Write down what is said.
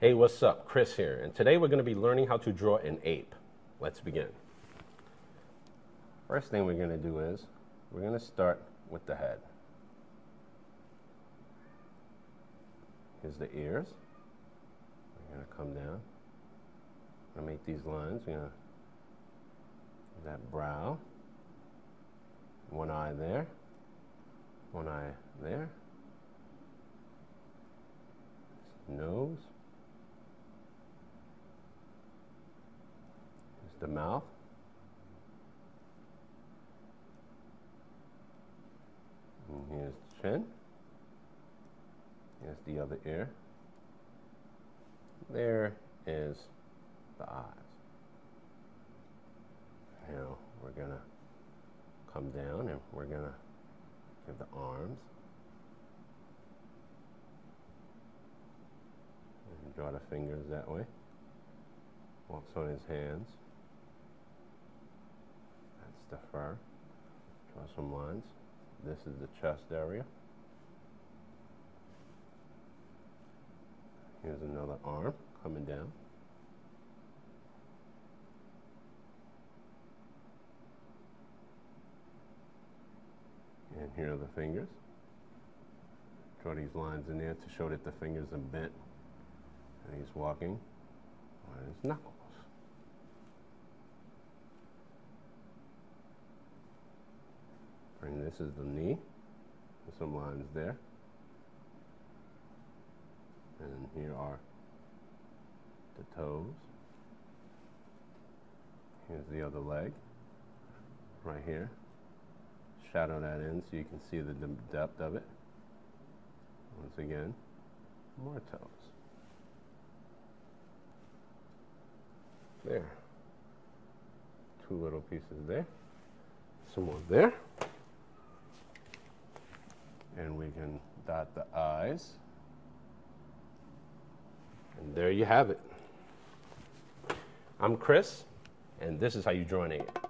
Hey, what's up? Chris here, and today we're going to be learning how to draw an ape. Let's begin. First thing we're going to do is we're going to start with the head. Here's the ears. We're going to come down. I make these lines. We're going to that brow. One eye there. One eye there. Nose. The mouth. And here's the chin. Here's the other ear. There is the eyes. Now we're going to come down and we're going to give the arms. And draw the fingers that way. Walks on his hands the fur. Draw some lines. This is the chest area. Here's another arm coming down. And here are the fingers. Draw these lines in there to show that the fingers are bent and he's walking on his knuckles. And this is the knee. There's some lines there. And here are the toes. Here's the other leg right here. Shadow that in so you can see the depth of it. Once again, more toes. There. Two little pieces there. Some more there and can dot the I's. And there you have it. I'm Chris, and this is how you an ape.